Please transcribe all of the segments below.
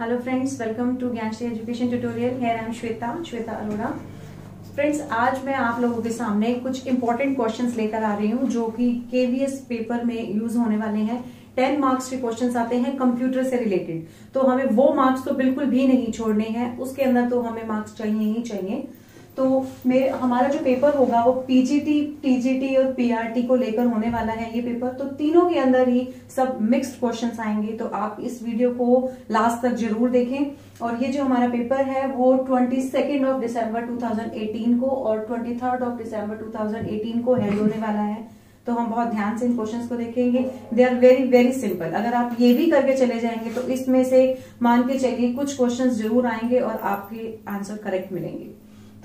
Hello friends welcome to Gyanshree education tutorial here I am Shweta Shweta Arora friends आज मैं आप लोगों के सामने कुछ इंपॉर्टेंट क्वेश्चंस लेकर आ रही हूँ, जो कि केवीएस पेपर में यूज़ होने वाले हैं। टेन मार्क्स के क्वेश्चंस आते हैं कंप्यूटर से रिलेटेड तो हमें वो मार्क्स तो बिल्कुल भी नहीं छोड़ने हैं, उसके अंदर तो हमें मार्क्स चाहिए ही चाहिए। तो मेरे, हमारा जो पेपर होगा वो पीजीटी टीजीटी और पीआरटी को लेकर होने वाला है ये पेपर तो तीनों के अंदर ही सब मिक्स्ड क्वेश्चन आएँगे तो आप इस वीडियो को लास्ट तक ज़रूर देखें। और ये जो हमारा पेपर है वो ट्वेंटी सेकेंड ऑफ़ दिसंबर 2018 को और ट्वेंटी थर्ड ऑफ़ दिसंबर 2018 को हेल्ड होने वाला है। तो हम बहुत ध्यान से इन क्वेश्चंस को देखेंगे। They are very very simple अगर आप ये भी करके चले जाएँगे तो इसमें से मान के चलिए कुछ क्वेश्चंस ज़रूर आएँगे और आपके आंसर करेक्ट मिलेंगे।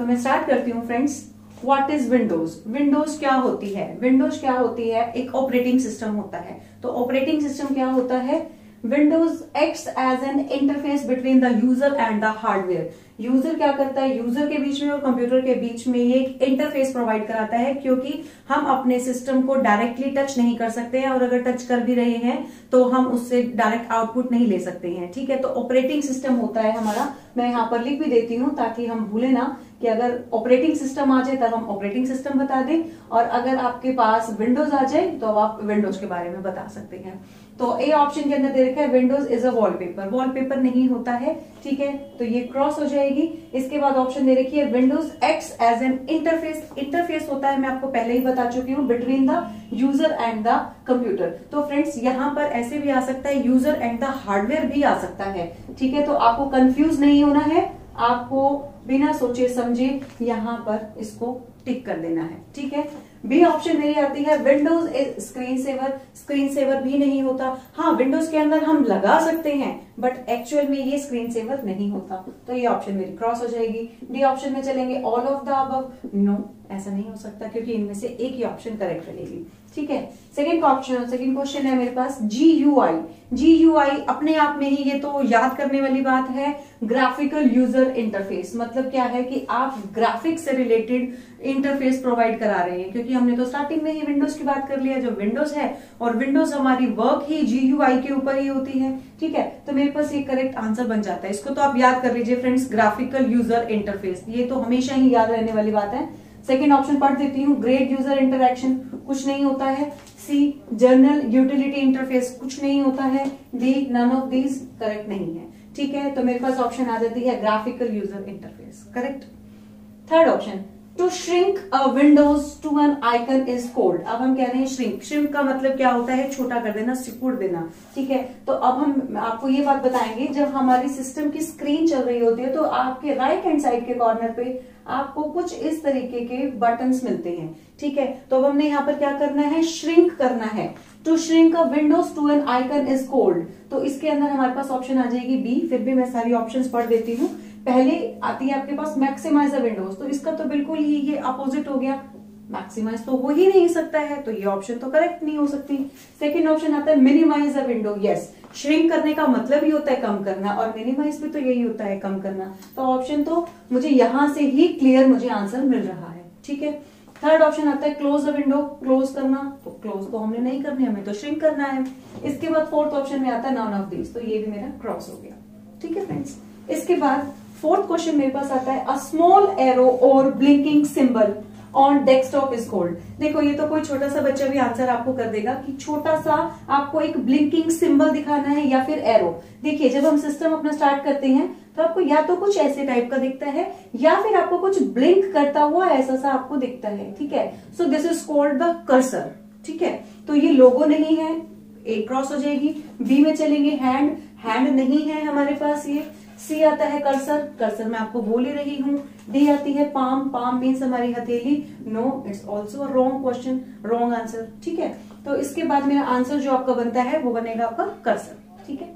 तो मैं स्टार्ट करती हूँ friends what is Windows Windows क्या होती है? विंडोज़ क्या होती है? एक ऑपरेटिंग सिस्टम होता है. तो ऑपरेटिंग सिस्टम क्या होता है? Windows act as an interface between the user and the hardware user क्या करता है? यूज़र के बीच में और कंप्यूटर के बीच में ये एक इंटरफेस प्रोवाइड कराता है, क्योंकि हम अपने सिस्टम को डायरेक्टली टच नहीं कर सकते हैं, और अगर टच कर भी रहे हैं तो हम उससे डायरेक्ट आउटपुट नहीं ले सकते हैं, ठीक है? तो ऑपरेटिंग सिस्टम होता है हमारा. मैं यहाँ पर लिख भी देती हूँ ताकि हम भूले ना कि अगर ऑपरेटिंग सिस्टम आ जाए, तब हम ऑपरेटिंग सिस्टम बता दें। और अगर आपके पास विंडोज़ आ जाए तो आप विंडोज़ के बारे में बता सकते हैं। तो ए ऑप्शन के अंदर दे रखा है Windows is a wallpaper wallpaper नहीं होता है, ठीक है? तो ये क्रॉस हो जाएगी। इसके बाद ऑप्शन दे रखी है Windows acts as an interface interface होता है, मैं आपको पहले ही बता चुकी हूँ between the user and the computer तो फ्रेंड्स यहाँ पर ऐसे भी आ सकता है यूज़र एंड द हार्डवेयर भी आ सकता है, ठीक है? तो आपको कंफ्यूज नहीं होना है। आपको बिना सोचे समझे यहाँ पर इसको टिक कर देना है। ठीक है? बी ऑप्शन मेरी आती है Windows is screen saver screen saver भी नहीं होता। हाँ विंडोज़ के अंदर हम लगा सकते हैं बट एक्चुअल में ये स्क्रीन सेवर नहीं होता। तो ये ऑप्शन मेरी क्रॉस हो जाएगी। डी ऑप्शन में चलेंगे all of the above no ऐसा नहीं हो सकता, क्योंकि इनमें से एक ही ऑप्शन करेक्ट रहेगी। ठीक है? सेकेंड ऑप्शन सेकेंड क्वेश्चन है मेरे पास जी यू आई जी यू आई अपने आप में ही ये तो याद करने वाली बात है ग्राफिकल यूज़र इंटरफेस मतलब क्या है कि आप ग्राफिक्स से रिलेटेड इंटरफेस प्रोवाइड करा रहे हैं, क्योंकि हमने तो स्टार्टिंग में ही विंडोज़ की बात कर लिया जो विंडोज़ है और विंडोज़ हमारी वर्क ही जीयूआई के ऊपर ही होती है, ठीक है? तो मेरे पास ये करेक्ट आंसर बन जाता है। इसको तो आप याद कर लीजिए फ्रेंड्स ग्राफिकल यूज़र इंटरफेस ये तो हमेशा ही याद रहने वाली बात है। सेकेंड ऑप्शन पढ़ देती हूँ ग्रेट यूज़र इंटरक्शन कुछ नहीं होता है। सी जर्नल यूटिलिटी इंटरफेस कुछ नहीं होता है। D none of these correct नहीं है। ठीक है? तो मेरे पास ऑप्शन आ जाती है graphical user interface correct third option to shrink windows to an icon is called अब हम कह रहे हैं श्रिंक श्रिंक का मतलब क्या होता है? छोटा कर देना, सिकुड़ देना, ठीक है? तो अब हम, आपको ये बात बताएँगे, जब हमारी सिस्टम की स्क्रीन चल रही होती है तो आपके राइट हैंड साइड के कॉर्नर पे आपको कुछ इस तरीके के बटन्स मिलते हैं, ठीक है? तो अब हमने यहाँ पर क्या करना है? श्रिंक करना है। To shrink a windows to an icon is called तो इसके अंदर हमारे पास ऑप्शन आ जाएगी बी फिर भी मैं सारी ऑप्शन पढ़ देती हूँ। पहले आती है आपके पास मैक्सिमाइज विंडोज़ तो इसका तो बिल्कुल ही ये अपोजिट हो गया। मैक्सिमाइज तो हो ही नहीं सकता है तो ये ऑप्शन तो करेक्ट नहीं हो सकती। सेकेंड ऑप्शन आता है minimise a window yes shrink करने का मतलब ही होता है कम करना, और मिनिमाइज भी तो यही होता है कम करना। तो ऑप्शन तो मुझे यहाँ से ही क्लियर मुझे आंसर मिल रहा है, ठीक है? थर्ड ऑप्शन आता है क्लोज द विंडो क्लोज करना। तो क्लोज तो हमने नहीं करनी, हमें तो श्रिंक करना है। इसके बाद फोर्थ ऑप्शन में आता है नॉन ऑफ़ दिस तो ये भी मेरा क्रॉस हो गया, ठीक है फ्रेंड्स इसके बाद फोर्थ क्वेश्चन मेरे पास आता है अ स्मॉल एरो और blinking symbol on desktop is called देखो, ये तो कोई छोटा सा बच्चा भी आंसर आपको कर देगा कि छोटा सा आपको एक ब्लिंकिंग सिंबल दिखाना है या फिर एरो देखिए, जब हम सिस्टम अपना स्टार्ट करते हैं तो आपको या तो कुछ ऐसे टाइप का दिखता है, या फिर आपको कुछ ब्लिंक करता हुआ ऐसा सा आपको दिखता है, ठीक है? So this is called the cursor ठीक है? तो ये लोगो नहीं है ए क्रॉस हो जाएगी बी में चलेंगे हैंड हैंड नहीं है हमारे पास ये सी आता है कर्सर कर्सर मैं आपको बोल ही रही हूँ. डी आती है पाम पाम मीन्स हमारी हथेली. No it's also wrong question wrong answer ठीक है? तो इसके बाद मेरा आंसर जो आपका बनता है, वो बनेगा आपका कर्सर ठीक है?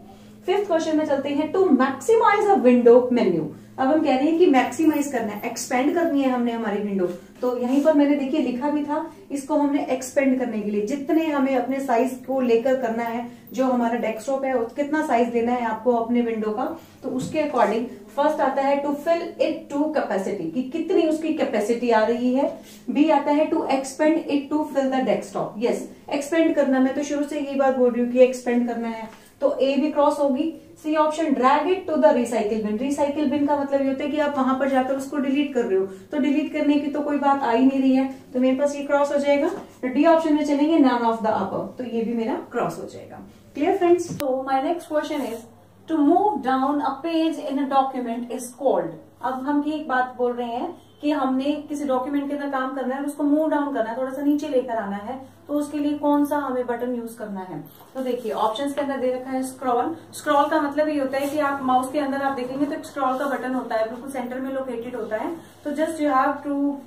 फिफ्थ क्वेश्चन में चलते हैं to maximise a window menu अब हम कह रहे हैं कि मैक्सिमाइज करना है एक्सपेंड करनी है हमने हमारी विंडो तो यहीं पर मैंने देखिए लिखा भी था, इसको हमने एक्सपेंड करने के लिए जितने हमें अपने साइज़ को लेकर करना है, जो हमारा डेस्कटॉप है कितना साइज़ देना है आपको अपने विंडो का तो उसके अकॉर्डिंग फ़र्स्ट आता है to fill it to capacity कि कितनी उसकी कैपेसिटी आ रही है. बी आता है to expand it to fill the desktop yes expand करना, मैं तो शुरू से यही बात बोल रही हूँ कि एक्सपेंड करना है। तो ए भी क्रॉस होगी। C option drag it to the recycle bin recycle bin का मतलब ये होता है कि आप वहाँ पर जाकर उसको डिलीट कर रहे हो। तो डिलीट करने की तो कोई बात आ ही नहीं रही है। तो मेरे पास ये क्रॉस हो जाएगा। तो डी ऑप्शन में चलेंगे नन ऑफ़ द अपर तो ये भी मेरा क्रॉस हो जाएगा। क्लियर फ्रेंड्स तो my next question is to move down a page in a document is called अब हम की एक बात बोल रहे हैं कि हमने किसी डॉक्यूमेंट के अंदर काम करना है उसको मूव डाउन करना है, थोड़ा सा नीचे लेकर आना है तो उसके लिए कौन सा हमें बटन यूज़ करना है? तो देखिए ऑप्शंस के अंदर दे रखा है स्क्रॉल स्क्रॉल का मतलब ये होता है कि आप माउस के अंदर आप देखेंगे तो एक स्क्रॉल का बटन होता है, बिल्कुल सेंटर में लोकेटेड होता है। तो just you have to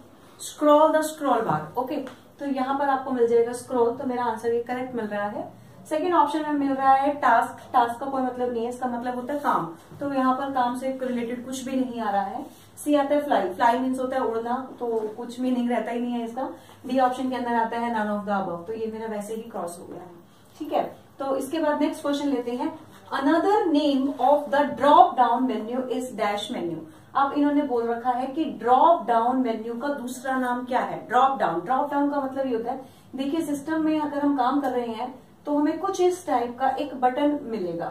scroll the scroll bar okay तो यहाँ पर आपको मिल जाएगा स्क्रॉल तो मेरा आंसर ये करेक्ट मिल रहा है। सेकेंड ऑप्शन में मिल रहा है टास्क टास्क का कोई मतलब नहीं है, इसका मतलब होता है काम. तो यहाँ पर काम से रिलेटेड कुछ भी नहीं आ रहा है. सी आता है फ्लाई फ्लाई मीन्स होता है उड़ना तो कुछ मीनिंग रहता ही नहीं है इसका. डी ऑप्शन के अंदर आता है नन ऑफ़ द अब तो ये मेरा वैसे ही क्रॉस हो गया है. ठीक है? तो इसके बाद नेक्स्ट क्वेश्चन लेते हैं. Another name of the drop down menu is dash menu अब इन्होंने बोल रखा है कि ड्रॉप डाउन मेन्यू का दूसरा नाम क्या है? ड्रॉप डाउन ड्रॉप डाउन का मतलब ये होता है, देखिए सिस्टम में अगर हम काम कर रहे हैं तो हमें कुछ इस टाइप का एक बटन मिलेगा।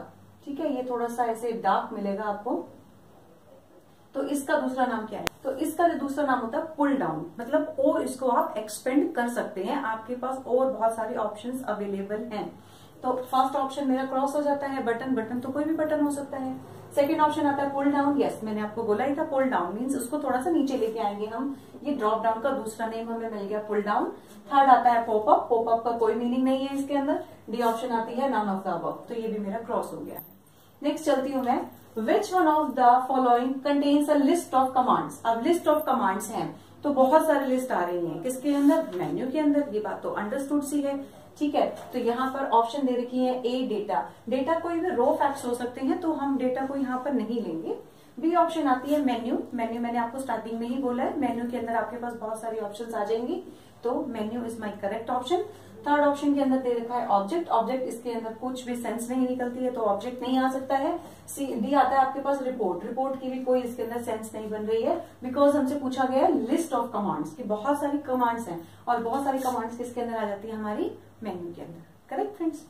ठीक है? ये थोड़ा सा ऐसे डार्क मिलेगा आपको। तो इसका दूसरा नाम क्या है? तो इसका दूसरा नाम होता है पुल डाउन मतलब और इसको आप एक्सपेंड कर सकते हैं। आपके पास और बहुत सारे ऑप्शंस अवेलेबल हैं। तो फ़र्स्ट ऑप्शन मेरा क्रॉस हो जाता है बटन बटन तो कोई भी बटन हो सकता है। सेकेंड ऑप्शन आता है पुल डाउन यस मैंने आपको बोला ही था पुल डाउन मीन्स उसको थोड़ा सा नीचे लेके आएँगे हम। ये ड्रॉप डाउन का दूसरा नेम हमें मिल गया पुल डाउन थर्ड आता है पोपअप पोपअप का कोई मीनिंग नहीं है इसके अंदर। डी ऑप्शन आती है नन ऑफ़ द अब तो ये भी मेरा क्रॉस हो गया। नेक्स्ट चलती हूँ मैं। Which one of the following contains a list of commands अब लिस्ट ऑफ़ कमांड्स हैं तो बहुत सारे लिस्ट आ रही हैं। किसके अंदर? मेन्यू के अंदर, ये बात तो अंडरस्टूड सी है। ठीक है? तो यहाँ पर ऑप्शन दे रखी है ए डेटा डेटा कोई भी रो फैक्ट्स हो सकते हैं तो हम डेटा को यहाँ पर नहीं लेंगे. बी ऑप्शन आती है मेन्यू मेन्यू मैंने आपको स्टार्टिंग में ही बोला है. मेन्यू के अंदर आपके पास बहुत सारी ऑप्शंस आ जाएँगी. तो menu is my correct option third option के अंदर दे रखा है ऑब्जेक्ट ऑब्जेक्ट इसके अंदर कुछ भी सेंस नहीं निकलती है तो ऑब्जेक्ट नहीं आ सकता है. सी डी आता है आपके पास रिपोर्ट रिपोर्ट की भी कोई इसके अंदर सेंस नहीं बन रही है बिकॉज़ हमसे पूछा गया है लिस्ट ऑफ़ कमांड्स की बहुत सारी कमांड्स हैं और बहुत सारी कमांड्स किसके अंदर आ जाती है हमारी? मेन्यू के अंदर करेक्ट फ्रेंड्स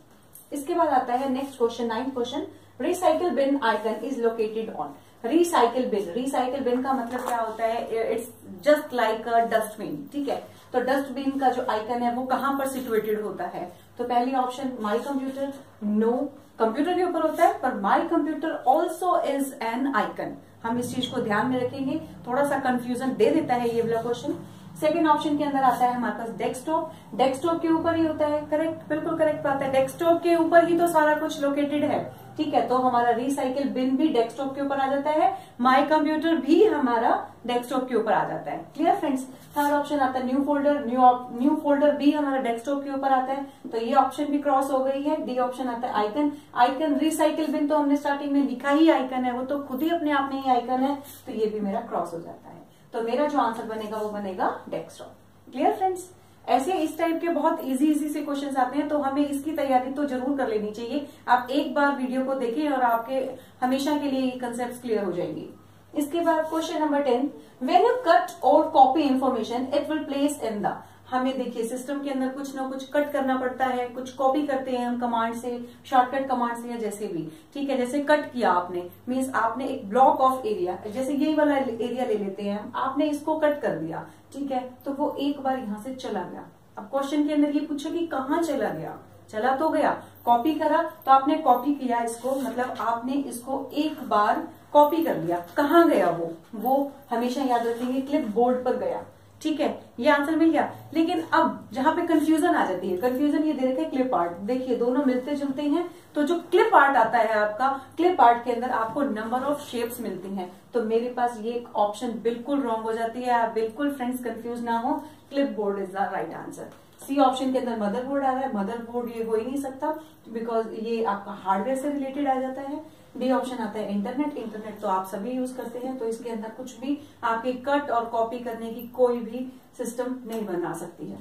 इसके बाद आता है next question ninth question recycle bin icon is located on recycle bin recycle bin का मतलब क्या होता है? It's just like a dustbin ठीक है? तो डस्टबिन का जो आइकन है, वो कहाँ पर सिचुएटेड होता है? तो पहली option my computer no computer के ऊपर होता है, पर my computer also is an icon हम इस चीज़ को ध्यान में रखेंगे। थोड़ा सा कंफ्यूजन दे देता है ये वाला क्वेश्चन सेकेंड ऑप्शन के अंदर आता है हमारे पास डेस्कटॉप। डेस्कटॉप के ऊपर ही होता है करेक्ट बिल्कुल करेक्ट बात है। डेस्कटॉप के ऊपर ही तो सारा कुछ लोकेटेड है, ठीक है? तो हमारा रिसाइकिल बिन भी डेस्कटॉप के ऊपर आ जाता है माई कंप्यूटर भी हमारा डेस्कटॉप के ऊपर आ जाता है। क्लियर फ्रेंड्स थर्ड ऑप्शन आता है new folder new new folder भी हमारा डेस्कटॉप के ऊपर आता है। तो ये ऑप्शन भी क्रॉस हो गई है। डी ऑप्शन आता है आइकन आइकन रिसाइकिल बिन तो हमने स्टार्टिंग में लिखा ही आइकन है, वो तो खुद ही अपने आप में ही आइकन है तो ये भी मेरा क्रॉस हो जाता है। तो मेरा जो आंसर बनेगा वो बनेगा डेस्कटॉप क्लियर फ्रेंड्स ऐसे इस टाइप के बहुत इजी इजी से क्वेश्चन आते हैं तो हमें इसकी तैयारी तो ज़रूर कर लेनी चाहिए। आप एक बार वीडियो को देखें और आपके हमेशा के लिए ये कंसेप्ट क्लियर हो जाएँगे। इसके बाद question number ten when you cut और copy information it will place in the हमें देखिए सिस्टम के अंदर कुछ ना कुछ कट करना पड़ता है, कुछ कॉपी करते हैं हम कमांड से शॉर्टकट कमांड से या जैसे भी। ठीक है, जैसे कट किया आपने मीन्स आपने एक ब्लॉक ऑफ़ एरिया जैसे यही वाला एरिया ले लेते हैं आपने इसको कट कर दिया। ठीक है तो वो एक बार यहाँ से चला गया। अब क्वेश्चन के अंदर ये पूछा कि कहाँ चला गया? चला तो गया। कॉपी करा तो आपने कॉपी किया इसको मतलब आपने इसको एक बार कॉपी कर लिया। कहाँ गया वो? वो हमेशा याद रखेंगे क्लिप बोर्ड पर गया। ठीक है, ये आंसर मिल गया। लेकिन अब जहाँ पे कंफ्यूजन आ जाती है कंफ्यूजन ये दे रखे क्लिप आर्ट देखिए, दोनों मिलते जुलते हैं। तो जो क्लिप आर्ट आता है आपका क्लिप आर्ट के अंदर आपको नंबर ऑफ़ शेप्स मिलती हैं। तो मेरे पास ये एक ऑप्शन बिल्कुल रॉन्ग हो जाती है। आप बिल्कुल फ्रेंड्स कंफ्यूज ना हो। Clipboard is the right answer C option के अंदर मदरबोर्ड आ रहा है। मदरबोर्ड ये हो ही नहीं सकता बिकॉज़ ये आपका हार्डवेयर से रिलेटेड आ जाता है। डी ऑप्शन आता है इंटरनेट इंटरनेट तो आप सभी यूज़ करते हैं तो इसके अंदर कुछ भी आपके कट और कॉपी करने की कोई भी सिस्टम नहीं बना सकती है।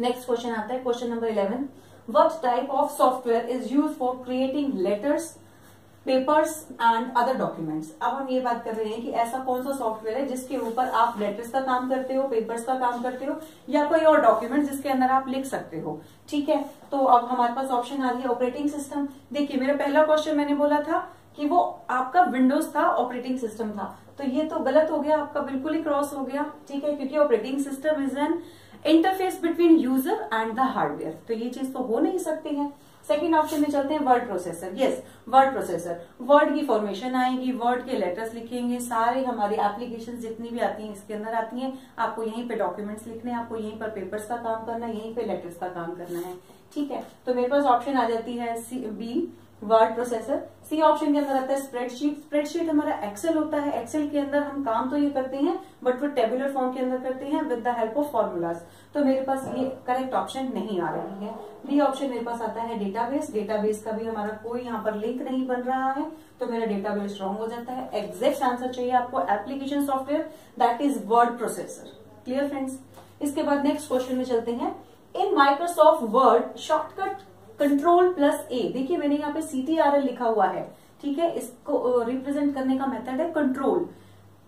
नेक्स्ट क्वेश्चन आता है, question number eleven. What type of software is use for creating letters papers and other documents अब हम ये बात कर रहे हैं कि ऐसा कौन सा सॉफ्टवेयर है जिसके ऊपर आप लेटर्स का काम करते हो पेपर्स का काम करते हो, या कोई और डॉक्यूमेंट जिसके अंदर आप लिख सकते हो। ठीक है? तो अब हमारे पास ऑप्शन आ गया ऑपरेटिंग सिस्टम देखिए, मेरा पहला क्वेश्चन मैंने बोला था कि वो आपका विंडोज़ था ऑपरेटिंग सिस्टम था। तो ये तो गलत हो गया, आपका बिल्कुल ही क्रॉस हो गया। ठीक है? क्योंकि operating system is an interface between user and the hardware तो ये चीज़ तो हो नहीं सकती है। सेकेंड ऑप्शन में चलते हैं word processor yes word processor word की फॉर्मेशन आएगी वर्ड के लेटर्स लिखेंगे, सारे हमारे एप्लीकेशन जितनी भी आती हैं इसके अंदर आती हैं। आपको यहीं पे डॉक्यूमेंट्स लिखने आपको यहीं पर पेपर्स का काम करना यहीं पे लेटर्स का काम करना है। ठीक है तो मेरे पास ऑप्शन आ जाती है C B word processor. C option के अंदर आता है स्प्रेडशीट स्प्रेडशीट हमारा एक्सेल होता है। एक्सेल के अंदर हम काम तो ये करते हैं बट वो टेबुलर फॉर्म के अंदर करते हैं with the help of formulas तो मेरे पास ये करेक्ट ऑप्शन नहीं आ रही है। डी ऑप्शन मेरे पास आता है डेटाबेस डेटाबेस का भी हमारा कोई यहाँ पर लिंक नहीं बन रहा है। तो मेरा डेटाबेस रॉन्ग हो जाता है। एग्जैक्ट आंसर चाहिए आपको application software that is word processor clear friends इसके बाद नेक्स्ट क्वेश्चन में चलते हैं। In Microsoft Word shortcut control plus A देखिए, मैंने यहाँ पे सीटीआरएल लिखा हुआ है। ठीक है? इसको रिप्रेजेंट करने का मेथड है control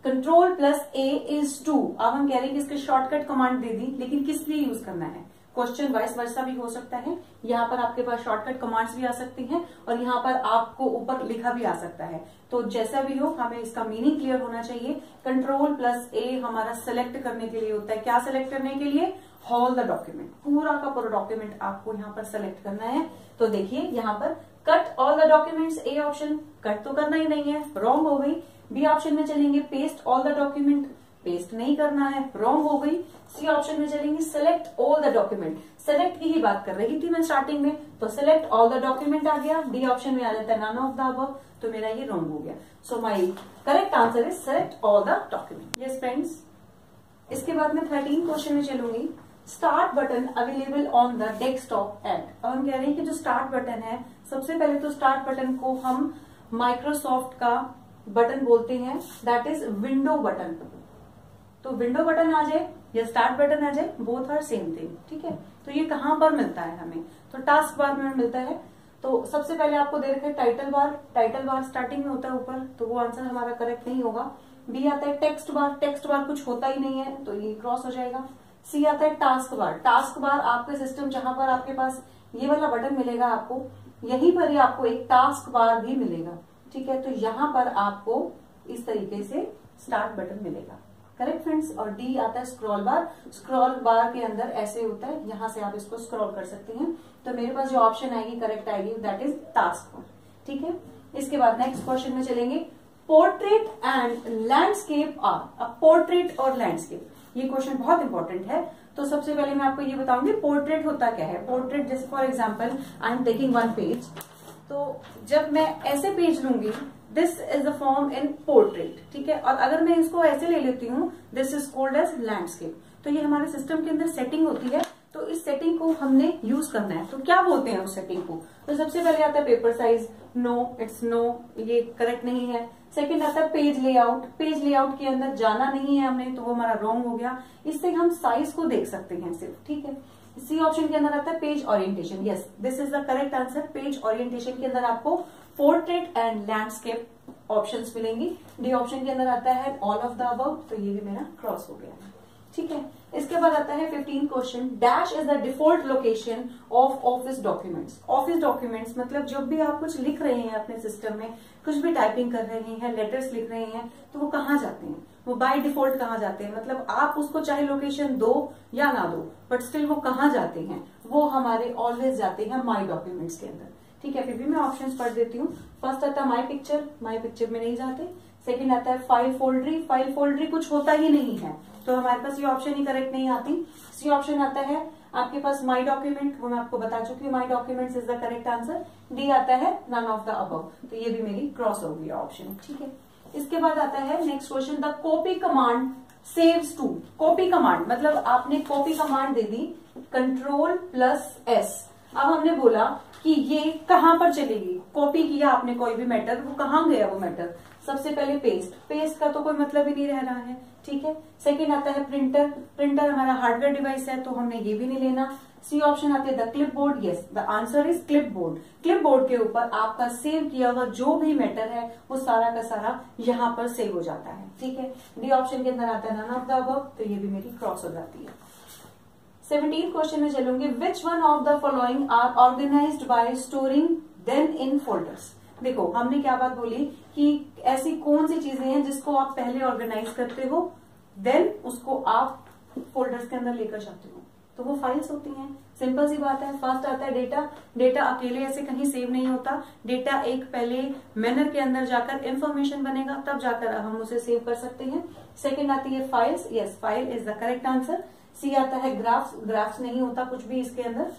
control plus A is to अब हम कह रहे हैं कि इसके शॉर्टकट कमांड दे दी, लेकिन किस लिए यूज़ करना है? क्वेश्चन वाइस वर्षा भी हो सकता है। यहाँ पर आपके पास शॉर्टकट कमांड्स भी आ सकती हैं और यहाँ पर आपको ऊपर लिखा भी आ सकता है। तो जैसा भी हो, हमें इसका मीनिंग क्लियर होना चाहिए। कंट्रोल प्लस ए हमारा सेलेक्ट करने के लिए होता है। क्या सेलेक्ट करने के लिए? हॉल द डॉक्यूमेंट पूरा का पूरा डॉक्यूमेंट आपको यहाँ पर सेलेक्ट करना है। तो देखिए, यहाँ पर cut all the documents A option cut तो करना ही नहीं है। रॉन्ग हो गई। बी ऑप्शन में चलेंगे paste all the document paste नहीं करना है रॉन्ग हो गई सी ऑप्शन में चलेंगे select all the document select की ही बात कर रही थी मैं स्टार्टिंग में तो सेलेक्ट ऑल द डॉक्यूमेंट आ गया डी ऑप्शन में आ जाता है नन ऑफ़ द अब तो मेरा ये रॉन्ग हो गया. So my correct answer is select all the document yes friends इसके बाद मैं थर्टीन क्वेश्चन में चलूँगी. Start button available on the desktop and अब हम कह रहे हैं कि जो स्टार्ट बटन है, सबसे पहले तो स्टार्ट बटन को हम माइक्रोसॉफ्ट का बटन बोलते हैं दैट इज़ विंडो बटन तो विंडो बटन आ जाए या स्टार्ट बटन आ जाए बोथ आर सेम थिंग ठीक है? तो ये कहाँ पर मिलता है हमें? तो टास्क बार में मिलता है। तो सबसे पहले आपको दे रखे title bar title bar starting में होता है ऊपर तो वो आंसर हमारा करेक्ट नहीं होगा। बी आता है टेक्स्ट बार टेक्स्ट बार कुछ होता ही नहीं है तो ये क्रॉस हो जाएगा। सी आता है टास्क बार टास्क बार आपके सिस्टम जहाँ पर आपके पास ये वाला बटन मिलेगा आपको, यहीं पर ही आपको एक टास्क बार भी मिलेगा, ठीक है? तो यहाँ पर आपको इस तरीके से स्टार्ट बटन मिलेगा। करेक्ट फ्रेंड्स, और डी आता है स्क्रॉल बार स्क्रॉल बार के अंदर ऐसे होता है, यहाँ से आप इसको स्क्रॉल कर सकते हैं। तो मेरे पास जो ऑप्शन आएगी करेक्ट आएगी दैट इज़ टास्क बार ठीक है? इसके बाद नेक्स्ट क्वेश्चन में चलेंगे. पोर्ट्रेट एंड लैंडस्केप आर अब पोर्ट्रेट और लैंडस्केप ये क्वेश्चन बहुत इंपॉर्टेंट है। तो सबसे पहले मैं आपको ये बताऊँगी पोर्ट्रेट होता क्या है? पोर्ट्रेट जैसे for example I am taking one page तो जब मैं ऐसे पेज लूँगी this is the form in portrait ठीक है? और अगर मैं इसको ऐसे ले लेती हूँ this is called as landscape तो ये हमारे सिस्टम के अंदर सेटिंग होती है। तो इस सेटिंग को हमने यूज़ करना है। तो क्या बोलते हैं उस सेटिंग को? तो सबसे पहले आता है paper size no it's no ये करेक्ट नहीं है। सेकंड आता है पेज लेआउट पेज लेआउट के अंदर जाना नहीं है हमने तो वो हमारा रॉन्ग हो गया। इससे हम साइज़ को देख सकते हैं सिर्फ़, ठीक है? सी ऑप्शन के अंदर आता है page orientation yes this is the correct answer page orientation के अंदर आपको पोर्ट्रेट एंड लैंडस्केप ऑप्शंस मिलेंगी। डी ऑप्शन के अंदर आता है ऑल ऑफ़ द अबव तो ये भी मेरा क्रॉस हो गया। ठीक है? इसके बाद आता है fifteen question dash is the default location of office documents office documents मतलब जब भी आप कुछ लिख रहे हैं अपने सिस्टम में, कुछ भी टाइपिंग कर रहे हैं लेटर्स लिख रहे हैं तो वो कहाँ जाते हैं? वो बाय डिफ़ॉल्ट कहाँ जाते हैं? मतलब आप उसको चाहे लोकेशन दो या ना दो बट स्टिल वो कहाँ जाते हैं? वो हमारे ऑलवेज जाते हैं माई डॉक्यूमेंट्स के अंदर। ठीक है? फिर भी मैं ऑप्शन पढ़ देती हूँ। फ़र्स्ट आता है माई पिक्चर माई पिक्चर में नहीं जाते। सेकंड आता है फ़ाइल फोल्डरी फ़ाइल फोल्डरी कुछ होता ही नहीं है। तो हमारे पास ये ऑप्शन ही करेक्ट नहीं आती। सी ऑप्शन आता है, आपके पास माई डॉक्यूमेंट वो मैं आपको बता चुकी हूँ my document is the correct answer D आता है नन ऑफ़ द अबव तो ये भी मेरी क्रॉस हो गई ऑप्शन ठीक है? इसके बाद आता है next question the copy command saves to copy command मतलब आपने कॉपी कमांड दे दी कंट्रोल प्लस एस अब हमने बोला कि ये कहाँ पर चलेगी? कॉपी किया आपने, कोई भी मैटर वो कहाँ गया वो मैटर सबसे पहले पेस्ट पेस्ट का तो कोई मतलब ही नहीं रह रहा है, ठीक है? सेकंड आता है प्रिंटर प्रिंटर हमारा हार्डवेयर डिवाइस है तो हमने ये भी नहीं लेना. सी ऑप्शन आती है the clipboard yes the answer is clipboard clipboard के ऊपर आपका सेव किया हुआ जो भी मैटर है, वो सारा का सारा यहाँ पर सेव हो जाता है, ठीक है? डी ऑप्शन के अंदर आता है नन ऑफ़ द अब तो ये भी मेरी क्रॉस हो जाती है. सेवनटीन क्वेश्चन में चलूँगी. Which one of the following are organise by storing then in folders देखो, हमने क्या बात बोली कि ऐसी कौन सी चीज़ें हैं जिसको आप पहले ऑर्गेनाइज करते हो देन उसको आप फोल्डर्स के अंदर लेकर जाते हो। तो वो फाइल्स होती हैं। सिंपल सी बात है फ़र्स्ट आता है डेटा डेटा अकेले ऐसे कहीं सेव नहीं होता। डेटा एक पहले मैनर के अंदर जाकर इंफॉर्मेशन बनेगा, तब जाकर हम उसे सेव कर सकते हैं। सेकेंड आती है files yes file is the correct answer C आता है ग्राफ्स ग्राफ्स नहीं होता कुछ भी इसके अंदर।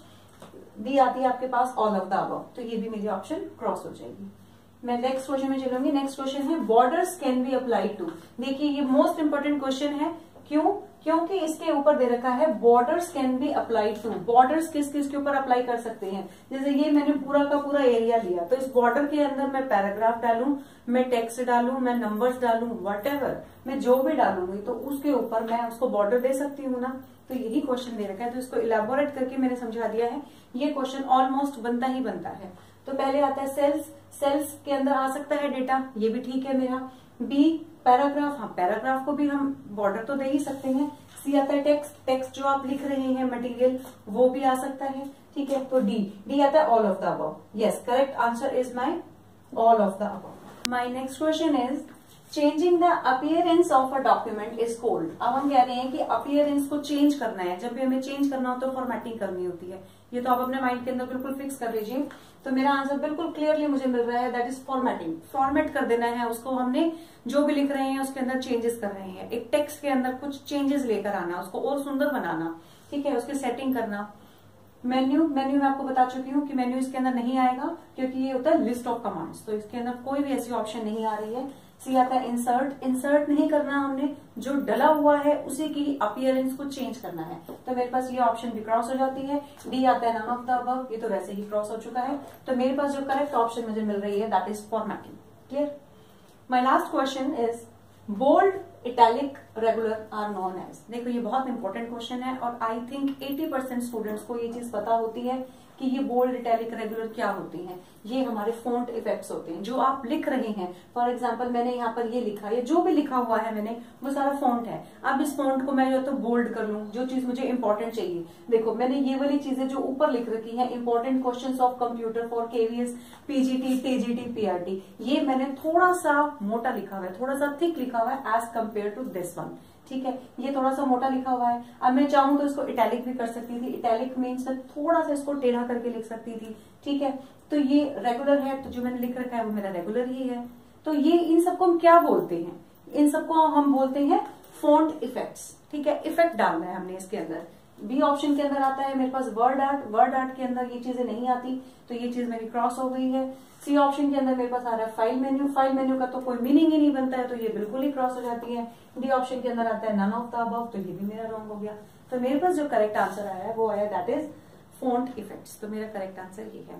डी आती है आपके पास ऑल ऑफ़ द अब तो ये भी मेरी ऑप्शन क्रॉस हो जाएगी. मैं नेक्स्ट क्वेश्चन में चलूँगी. नेक्स्ट क्वेश्चन है borders can be applied to देखिए, ये मोस्ट इंपोर्टेंट क्वेश्चन है. क्यों? क्योंकि इसके ऊपर दे रखा है borders can be applied to borders किस किस के ऊपर अप्लाई कर सकते हैं? जैसे ये मैंने पूरा का पूरा एरिया लिया. तो इस बॉर्डर के अंदर मैं पैराग्राफ डालू, मैं टेक्स्ट डालू, मैं नंबर्स डालू वट मैं जो भी डालूँगी तो उसके ऊपर मैं उसको बॉर्डर दे सकती हूँ ना? तो यही क्वेश्चन दे रखा है तो इसको इलेबोरेट करके मैंने समझा दिया है, ये क्वेश्चन ऑलमोस्ट बनता ही बनता है। तो पहले आता है सेल्स सेल्स के अंदर आ सकता है डेटा ये भी ठीक है मेरा। बी पैराग्राफ हाँ पैराग्राफ को भी हम बॉर्डर तो दे ही सकते हैं। सी आता है टेक्स्ट टेक्स्ट जो आप लिख रहे हैं मटेरियल वो भी आ सकता है, ठीक है? तो डी डी आता है all of the above yes correct answer is my all of the above my next question is changing the appearance of a document is called अब हम कह रहे हैं कि अपियरेंस को चेंज करना है। जब भी हमें चेंज करना हो तो फॉर्मेटिंग करनी होती है। ये तो आप अपने माइंड के अंदर बिल्कुल फिक्स कर लीजिए। तो मेरा आंसर बिल्कुल क्लियरली मुझे मिल रहा है दैट इज़ फॉर्मेटिंग फॉर्मेट कर देना है उसको हमने। जो भी लिख रहे हैं, उसके अंदर चेंजेस कर रहे हैं। एक टेक्स्ट के अंदर कुछ चेंजेस लेकर आना, उसको और सुंदर बनाना। ठीक है, उसकी सेटिंग करना। मेन्यू मेन्यू मैं आपको बता चुकी हूँ कि मेन्यू इसके अंदर नहीं आएगा, क्योंकि ये होता है लिस्ट ऑफ़ कमांड्स तो इसके अंदर कोई भी ऐसी ऑप्शन नहीं आ रही है। सी आता है इंसर्ट इंसर्ट नहीं करना हमने। जो डला हुआ है, उसी की अपियरेंस को चेंज करना है। तो मेरे पास ये ऑप्शन भी क्रॉस हो जाती है। डी आता है नन ऑफ़ ये तो वैसे ही क्रॉस हो चुका है। तो मेरे पास जो करेक्ट ऑप्शन मुझे मिल रही है that is formatting clear my last question is bold italic regular are known as देखो, ये बहुत इंपॉर्टेंट क्वेश्चन है, और आई थिंक 80 परसेंट स्टूडेंट्स को ये चीज़ पता होती है कि ये बोल्ड इटैलिक रेगुलर क्या होती हैं? ये हमारे फोन्ट इफेक्ट्स होते हैं, जो आप लिख रहे हैं। फॉर एग्ज़ाम्पल मैंने यहाँ पर ये लिखा है जो भी लिखा हुआ है मैंने, वो सारा फोन्ट है। अब इस फोन्ट को मैं जो तो बोल्ड कर लू, जो चीज़ मुझे इंपॉर्टेंट चाहिए। देखो, मैंने ये वाली चीज़ें जो ऊपर लिख रखी है important question of computer for KVS PGT TGT PRT ये मैंने थोड़ा सा मोटा लिखा हुआ है, थोड़ा सा थिक लिखा हुआ है as compare to this one ठीक है? ये थोड़ा सा मोटा लिखा हुआ है। अब मैं चाहूँ तो इसको इटैलिक भी कर सकती थी। इटैलिक मीन्स मैं थोड़ा सा इसको टेढ़ा करके लिख सकती थी। ठीक है? तो ये रेगुलर है तो जो मैंने लिख रखा है, वो मेरा रेगुलर ही है। तो ये इन सबको हम क्या बोलते हैं? इन सबको हम बोलते हैं फोन्ट इफेक्ट्स ठीक है? इफ़ेक्ट डालना है हमने इसके अंदर। बी ऑप्शन के अंदर आता है, मेरे पास वर्ड आर्ट वर्ड आर्ट के अंदर ये चीज़ें नहीं आती तो ये चीज़ मेरी क्रॉस हो गई है। सी ऑप्शन के अंदर मेरे पास आ रहा है फ़ाइल मेन्यू फ़ाइल मेन्यू का तो कोई मीनिंग ही नहीं बनता है तो ये बिल्कुल ही क्रॉस हो जाती है। डी ऑप्शन के अंदर आता है नन ऑफ़ द अबव तो ये भी मेरा रॉन्ग हो गया। तो मेरे पास जो करेक्ट आंसर आया है, वो आया दैट इज़ फ़ोन इफ़ेक्ट तो मेरा करेक्ट आंसर ये है।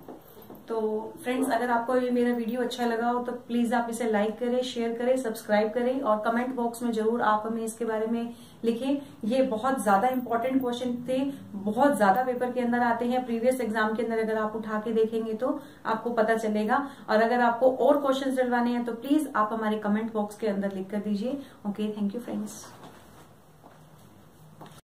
तो फ्रेंड्स अगर आपको ये मेरा वीडियो अच्छा लगा हो तो प्लीज़ आप इसे लाइक करें शेयर करें सब्सक्राइब करें और कमेंट बॉक्स में ज़रूर आप हमें इसके बारे में लिखें। ये बहुत ज़्यादा इंपॉर्टेंट क्वेश्चन थे, बहुत ज़्यादा पेपर के अंदर आते हैं। प्रीवियस एग्ज़ाम के अंदर अगर आप उठा के देखेंगे तो आपको पता चलेगा। और अगर आपको और क्वेश्चन डलवाने हैं तो प्लीज़ आप हमारे कमेंट बॉक्स के अंदर लिख कर दीजिए। Okay thank you friends